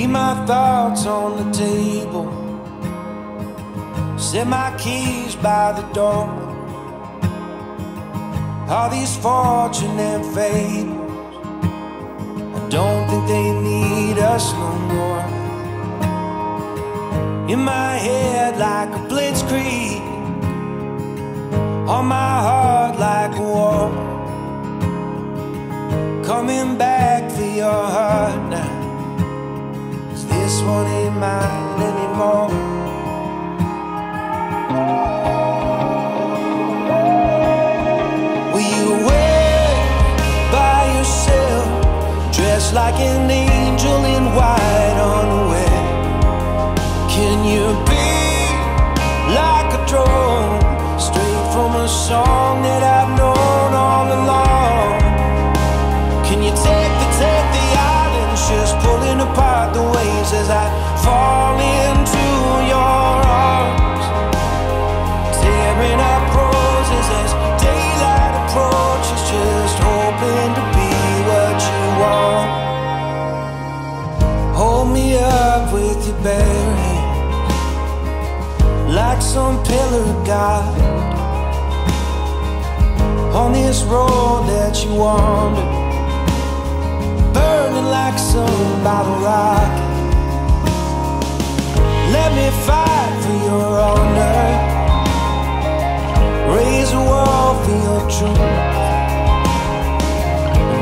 Leave my thoughts on the table. Set my keys by the door. All these fortune and fables, I don't think they need us no more. In my head, like a blitzkrieg, on my heart, like a war. Coming back for your heart. This mine anymore. Will you wait by yourself, dressed like an angel in white with your bare like some pillar of God. On this road that you wander burning like some bottle rocket. Let me fight for your honor. Raise a wall for your truth.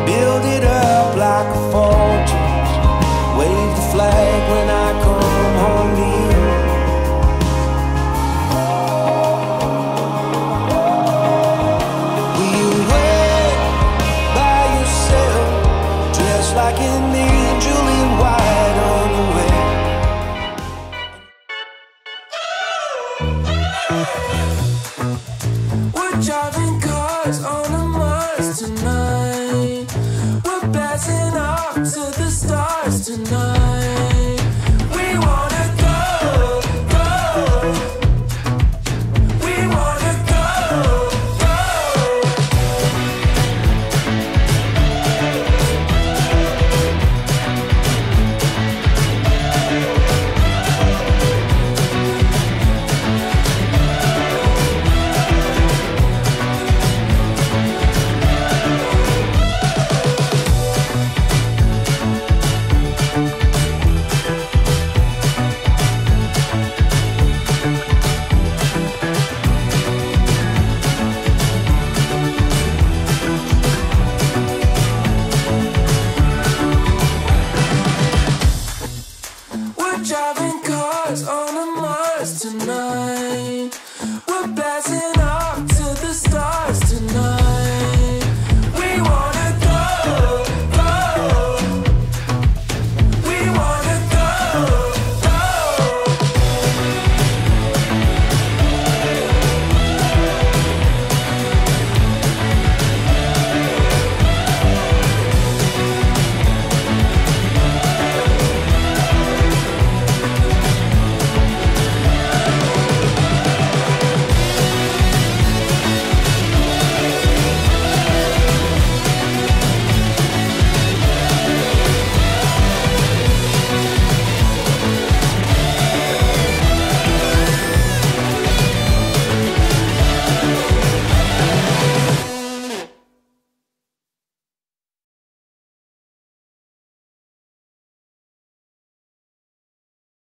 Build it up like a fortress. Wave the flag when I come home to you. Will you wait by yourself, dressed like an We're driving cars on the Mars tonight. We're passing up to the stars tonight. driving